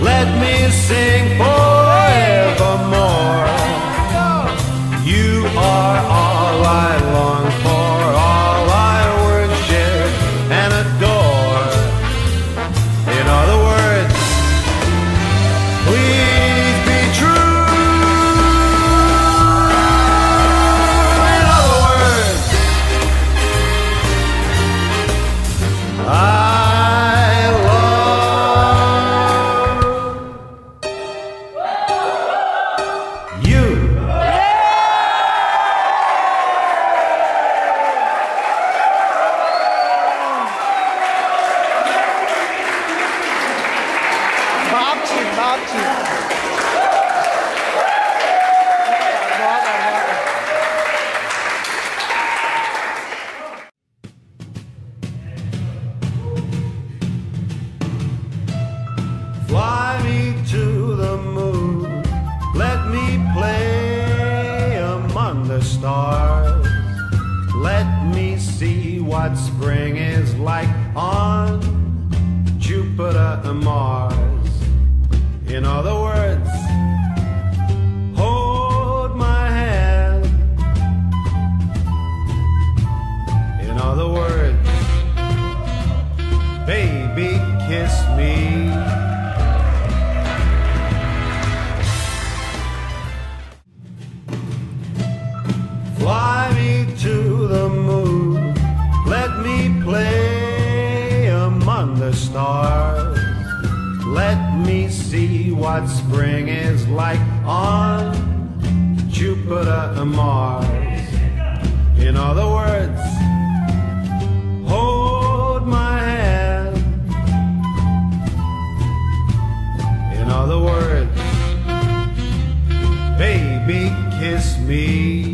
Let me sing forevermore. Fly me to the moon. Let me play among the stars. Let me see what spring is like on Jupiter and Mars. In other words, what spring is like on Jupiter and Mars. In other words, hold my hand. In other words, baby, kiss me.